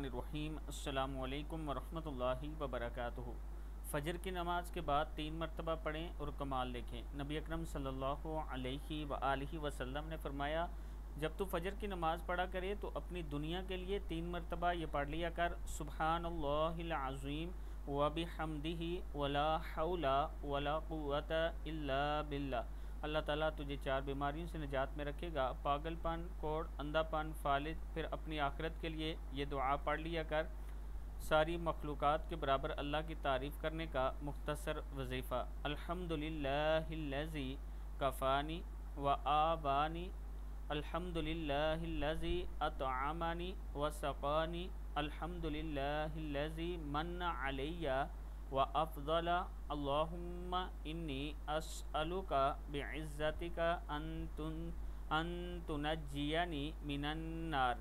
الرحمن الرحیم۔ السلام علیکم ورحمۃ اللہ وبرکاتہ۔ فجر کی نماز کے بعد تین مرتبہ پڑھیں اور کمال دیکھیں نبی اکرم صلی اللہ علیہ وآلہ وسلم نے فرمایا، جب تو فجر کی نماز پڑھا کرے تو اپنی دنیا کے لیے تین مرتبہ یہ پڑھ لیا کر۔ سبحان اللہ العظیم۔ وبحمدہ ولا حول ولا قوت الا باللہ۔ اللہ تعالیٰ تجھے چار بیماریوں سے نجات میں رکھے گا۔ پاگل پن، کوڑ، اندھا پن، فالد، پھر اپنی آخرت کے لیے یہ دعا پڑھ لیا کر۔ ساری مخلوقات کے برابر اللہ کی تعریف کرنے کا مختصر وظیفہ۔ الحمد للہ کفانی و آبانی۔ الحمد للہ اطعامانی و سقانی۔ الحمد للہ من علیہ و افضل اللہم انی اسألوکا بعزتکا ان تنجینی من النار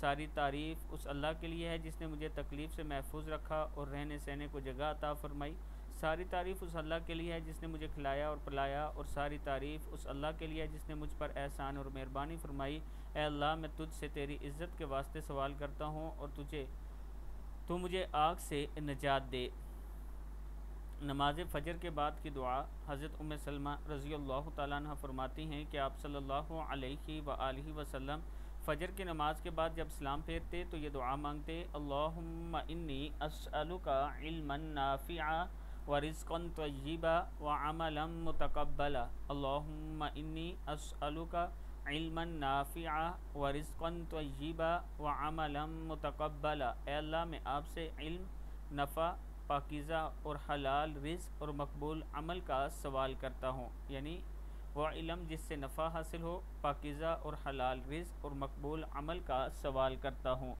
ساری تعریف اس اللہ کے لیے ہے جس نے مجھے تکلیف سے محفوظ رکھا اور رہنے سہنے کو جگہ عطا فرمائی ساری تعریف اس اللہ کے لیے ہے جس نے مجھے کھلایا اور پلایا اور ساری تعریف اس اللہ کے لیے ہے جس نے مجھ پر احسان اور مہربانی فرمائی اے اللہ میں تجھ سے تیری عزت کے واسطے سوال کرتا ہوں اور تجھے، تو مجھے آگ سے نجات دے نماز فجر کے بعد کی دعا حضرت ام سلمہ رضی اللہ تعالیٰ عنہ فرماتی ہیں کہ آپ صلی اللہ علیہ وآلہ وسلم فجر کی نماز کے بعد جب سلام پھیرتے تو یہ دعا مانگتے، اللہم انی اسألوکا علما نافعا ورزقا طیبا وعملا متقبلا اللہم انی اسألوکا علما نافعا ورزقا طیبا وعملا متقبلا اے اللہ میں آپ سے علم، نفع پاکیزہ اور حلال رزق اور مقبول عمل کا سوال کرتا ہوں۔ یعنی وہ علم جس سے نفع حاصل ہو، پاکیزہ اور حلال رزق اور مقبول عمل کا سوال کرتا ہوں۔